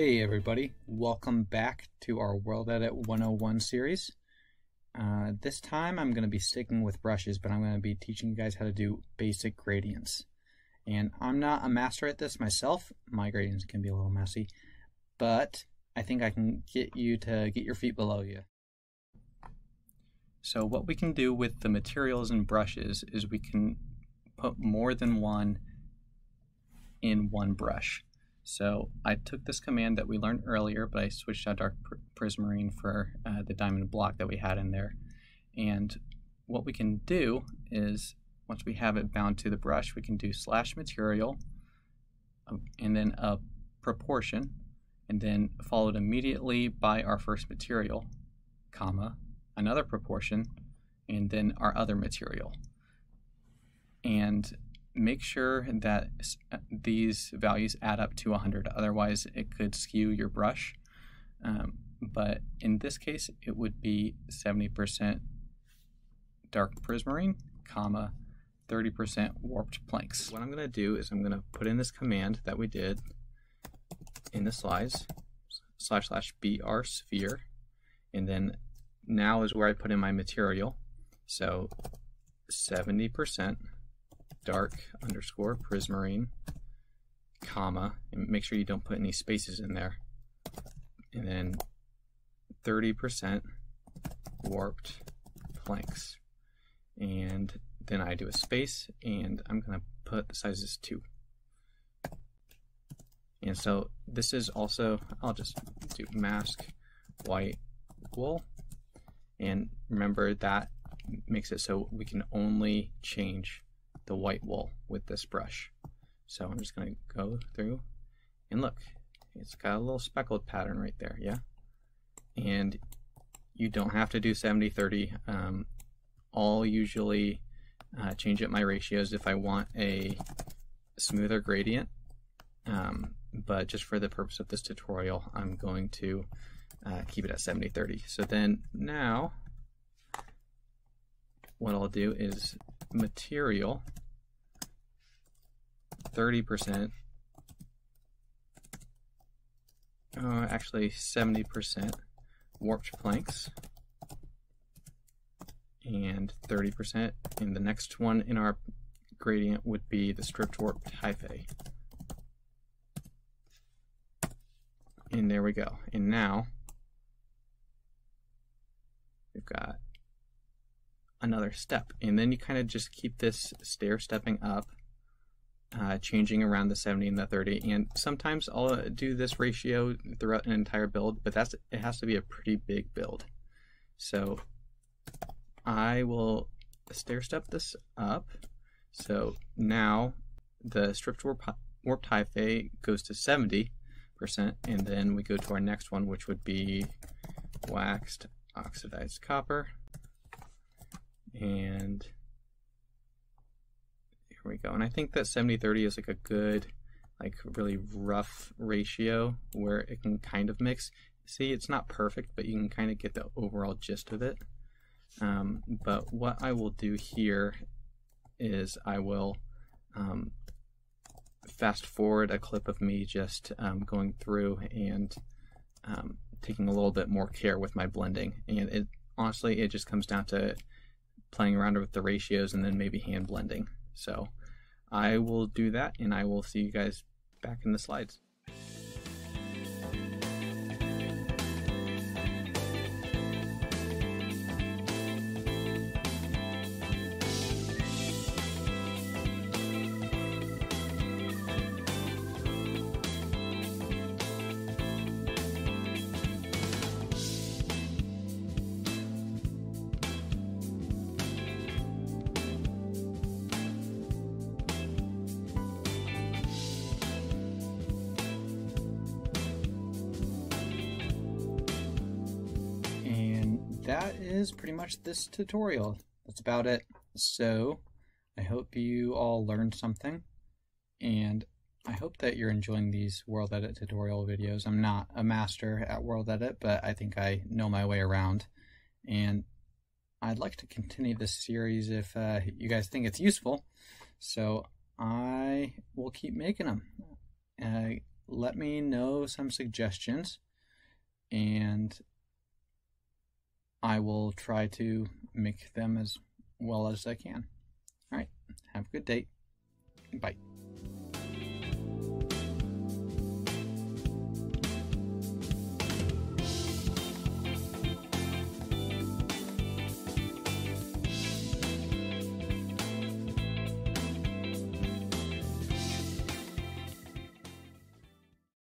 Hey everybody, welcome back to our World Edit 101 series. Uh, this time I'm going to be sticking with brushes, but I'm going to be teaching you guys how to do basic gradients. And I'm not a master at this myself, my gradients can be a little messy, but I think I can get you to get your feet below you. So what we can do with the materials and brushes is we can put more than one in one brush. So I took this command that we learned earlier, but I switched out dark prismarine for uh, the diamond block that we had in there. And what we can do is, once we have it bound to the brush, we can do slash material, um, and then a proportion, and then followed immediately by our first material, comma, another proportion, and then our other material. And make sure that uh, these values add up to 100. Otherwise, it could skew your brush. Um, but in this case, it would be 70% dark prismarine, comma, 30% warped planks. What I'm going to do is I'm going to put in this command that we did in the slides, slash slash br sphere, and then now is where I put in my material. So 70% dark underscore prismarine, comma, and make sure you don't put any spaces in there. And then 30% warped planks. And then I do a space, and I'm to put the sizes 2. And so this is also, I'll just do mask white wool. And remember that makes it so we can only change the white wool with this brush. So I'm just going to go through and look, it's got a little speckled pattern right there, yeah? And you don't have to do 70-30. Um, I'll usually uh, change up my ratios if I want a smoother gradient. Um, but just for the purpose of this tutorial, I'm going to uh, keep it at 70-30. So then now, what I'll do is material 30%, uh, actually 70% warped planks and 30% and the next one in our gradient would be the stripped warped hyphae. And there we go. And now we've got another step. And then you kind of just keep this stair stepping up, uh, changing around the 70 and the 30. And sometimes I'll uh, do this ratio throughout an entire build, but that's it has to be a pretty big build. So I will stair step this up. So now the stripped warp, warped hyphae goes to 70%, and then we go to our next one, which would be waxed oxidized copper and here we go. And I think that 70-30 is like a good, like really rough ratio where it can kind of mix. See, it's not perfect, but you can kind of get the overall gist of it. Um, but what I will do here is I will um, fast forward a clip of me just um, going through and um, taking a little bit more care with my blending. And it honestly, it just comes down to playing around with the ratios and then maybe hand blending. So I will do that and I will see you guys back in the slides. That is pretty much this tutorial. That's about it. So, I hope you all learned something, and I hope that you're enjoying these World Edit tutorial videos. I'm not a master at World Edit, but I think I know my way around, and I'd like to continue this series if uh, you guys think it's useful, so I will keep making them. Uh, let me know some suggestions and I will try to make them as well as I can. All right, have a good day. Bye.